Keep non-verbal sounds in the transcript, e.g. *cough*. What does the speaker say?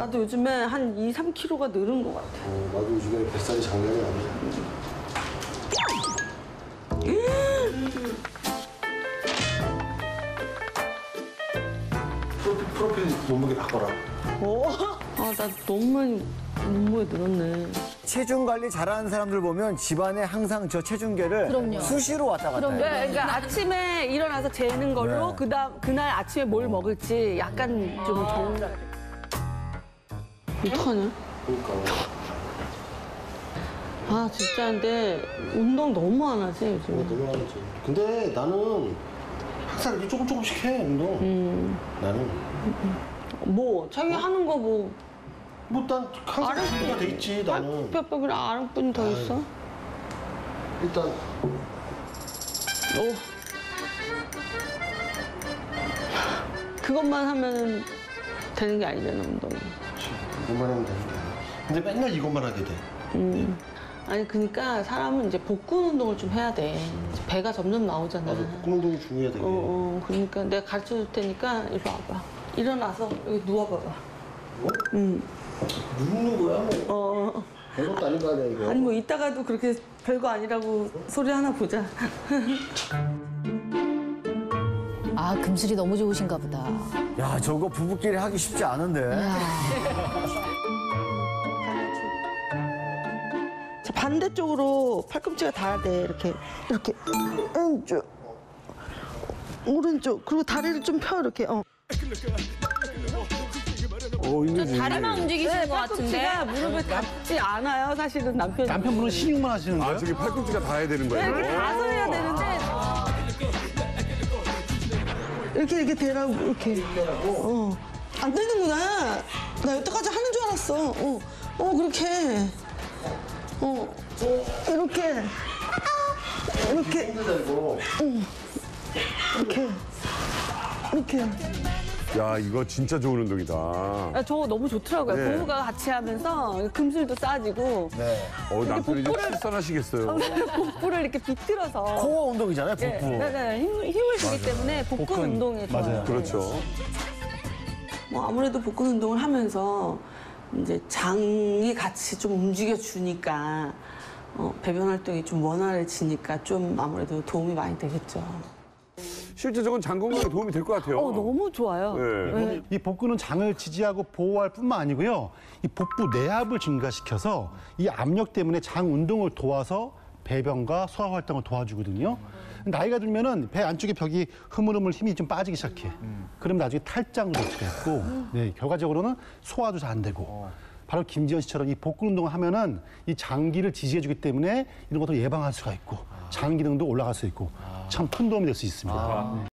나도 요즘에 한 2, 3kg가 늘은 것 같아. 어, 나도 요즘에 뱃살이 장난이 아니야. 프로필, 프로필 몸무게 바꿔라. 아, 나 너무 많이 몸무게 늘었네. 체중 관리 잘하는 사람들 보면 집안에 항상 저 체중계를 그럼요. 수시로 왔다 갔다 해요. 네, 그러니까 아침에 일어나서 재는 걸로 네. 그다음 그날 아침에 뭘 먹을지 약간 좀 정. 어 떡하냐? 그러니까. 아 진짜 근데 운동 너무 안 하지 요즘에. 너무 하지. 근데 나는 항상 이렇게 조금 조금씩 해, 운동. 나는. 뭐 자기 하는 거뭐 뭐, 난 항상 알았어. 준비가 돼 있지, 나는. 뼈뼈이랑 아랫분이 더 있어? 일단, 오. 그것만 하면 되는 게 아니잖아 운동이. 이것만 하면 되는데. 근데 맨날 이것만 하게 돼. 아니 그러니까 사람은 이제 복근 운동을 좀 해야 돼. 이제 배가 점점 나오잖아. 맞아, 복근 운동이 중요해, 되게. 어, 어, 그러니까 내가 가르쳐 줄 테니까 이리 와봐. 일어나서 여기 누워봐봐. 눕는 거야, 뭐. 어, 별것도 아닌 거 아니야, 이거. 아니 뭐 이따가도 그렇게 별거 아니라고 소리 하나 보자. *laughs* 아, 금슬이 너무 좋으신가 보다. 야, 저거 부부끼리 하기 쉽지 않은데. 자, 반대쪽으로 팔꿈치가 닿아야 돼. 이렇게 이렇게 왼쪽 오른쪽 그리고 다리를 좀 펴 이렇게. 어. 오, 힘들지. 다리만 움직이시는 것 팔꿈치가 같은데? 무릎에 닿지 않아요. 사실은 남편이. 남편분은 신용만 하시는 거예요? 아, 저기 팔꿈치가 닿아야 되는 네, 이렇게 거예요? 가서 해야 되는데 이렇게 이렇게 되라고 이렇게. 어. 안 되는구나. 나 여태까지 하는 줄 알았어. 어, 어 그렇게. 어. 이렇게. 이렇게. 이렇게. 이렇게 야, 이거 진짜 좋은 운동이다. 아, 저거 너무 좋더라고요 네. 부부가 같이 하면서 금술도 싸지고 네. 어, 남편이 좀 복부를- 출산하시겠어요. *laughs* 복부를 이렇게 비틀어서 코어 운동이잖아요, 네, 복부. 네, 네. 힘, 힘을 주기 때문에 복근, 운동에 좋아요. 맞아요. 그렇죠. 뭐 아무래도 복근 운동을 하면서 이제 장이 같이 좀 움직여 주니까 어, 배변 활동이 좀 원활해지니까 좀 아무래도 도움이 많이 되겠죠. 실제 저건 장 건강에 도움이 될 것 같아요. 어 너무 좋아요. 네. 네. 이 복근은 장을 지지하고 보호할 뿐만 아니고요. 이 복부 내압을 증가시켜서 이 압력 때문에 장 운동을 도와서 배변과 소화 활동을 도와주거든요. 나이가 들면은 배 안쪽에 벽이 흐물흐물 힘이 좀 빠지기 시작해. 그럼 나중에 탈장도 되고, 네, 결과적으로는 소화도 잘 안 되고. 바로 김지현 씨처럼 이 복근 운동을 하면은 이 장기를 지지해주기 때문에 이런 것도 예방할 수가 있고, 장 기 능도 올라갈 수 있고, 참 큰 도움이 될 수 있습니다.